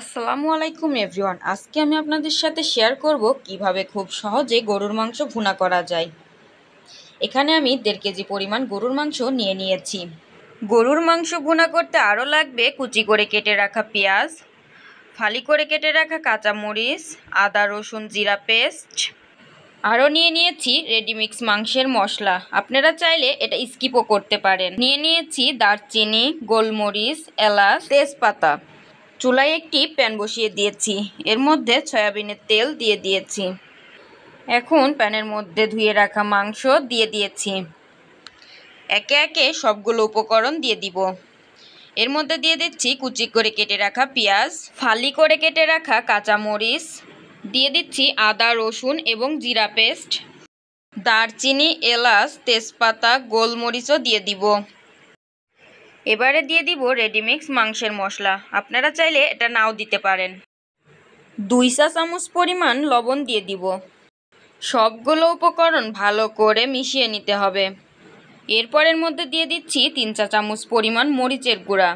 আসসালামু আলাইকুম, এভরিওয়ান। আজকে আমি আপনাদের সাথে শেয়ার করব কীভাবে খুব সহজে গরুর মাংস ভুনা করা যায়। এখানে আমি দেড় কেজি পরিমাণ গরুর মাংস নিয়ে নিয়েছি। গরুর মাংস ভুনা করতে আরও লাগবে কুচি করে কেটে রাখা পেঁয়াজ, ফালি করে কেটে রাখা কাঁচামরিচ, আদা, রসুন, জিরা পেস্ট। আরও নিয়ে নিয়েছি রেডিমিক্স মাংসের মশলা। আপনারা চাইলে এটা স্কিপও করতে পারেন। নিয়ে নিয়েছি দারচিনি, গোলমরিচ, এলাচ, তেজপাতা। চুলায় একটি প্যান বসিয়ে দিয়েছি। এর মধ্যে সয়াবিনের তেল দিয়ে দিয়েছি। এখন প্যানের মধ্যে ধুয়ে রাখা মাংস দিয়ে দিয়েছি। একে একে সবগুলো উপকরণ দিয়ে দিব। এর মধ্যে দিয়ে দিচ্ছি কুচি করে কেটে রাখা পেঁয়াজ, ফালি করে কেটে রাখা কাঁচামরিচ, দিয়ে দিচ্ছি আদা, রসুন এবং জিরা পেস্ট। দারচিনি, এলাচ, তেজপাতা, গোলমরিচও দিয়ে দিব। এবারে দিয়ে দিব রেডিমিক্স মাংসের মশলা। আপনারা চাইলে এটা নাও দিতে পারেন। দুই চা চামচ পরিমাণ লবণ দিয়ে দিব। সবগুলো উপকরণ ভালো করে মিশিয়ে নিতে হবে। এরপরের মধ্যে দিয়ে দিচ্ছি তিন চা চামচ পরিমাণ মরিচের গুঁড়া।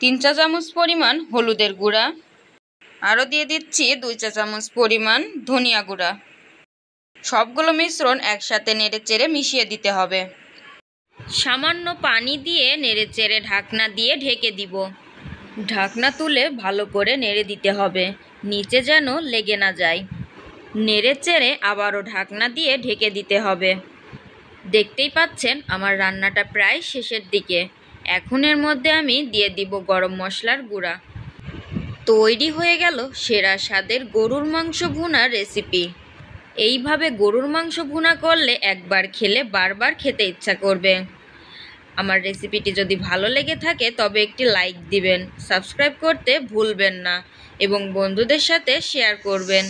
তিন চা চামচ পরিমাণ হলুদের গুঁড়া। আরও দিয়ে দিচ্ছি দুই চা চামচ পরিমাণ ধনিয়া গুঁড়া। সবগুলো মিশ্রণ একসাথে নেড়ে চেড়ে মিশিয়ে দিতে হবে। সামান্য পানি দিয়ে নেড়েচেড়ে ঢাকনা দিয়ে ঢেকে দিব। ঢাকনা তুলে ভালো করে নেড়ে দিতে হবে, নিচে যেন লেগে না যায়। নেড়ে চেড়ে আবারও ঢাকনা দিয়ে ঢেকে দিতে হবে। দেখতেই পাচ্ছেন আমার রান্নাটা প্রায় শেষের দিকে। এখন এর মধ্যে আমি দিয়ে দিব গরম মশলার গুঁড়া। তৈরি হয়ে গেল সেরা স্বাদের গরুর মাংস ভুনা রেসিপি। এইভাবে গরুর মাংস ভুনা করলে একবার খেলে বারবার খেতে ইচ্ছা করবে। আমার রেসিপিটি যদি ভালো লেগে থাকে, তবে একটি লাইক দিবেন সাবস্ক্রাইব করতে ভুলবেন না, এবং বন্ধুদের সাথে শেয়ার করবেন।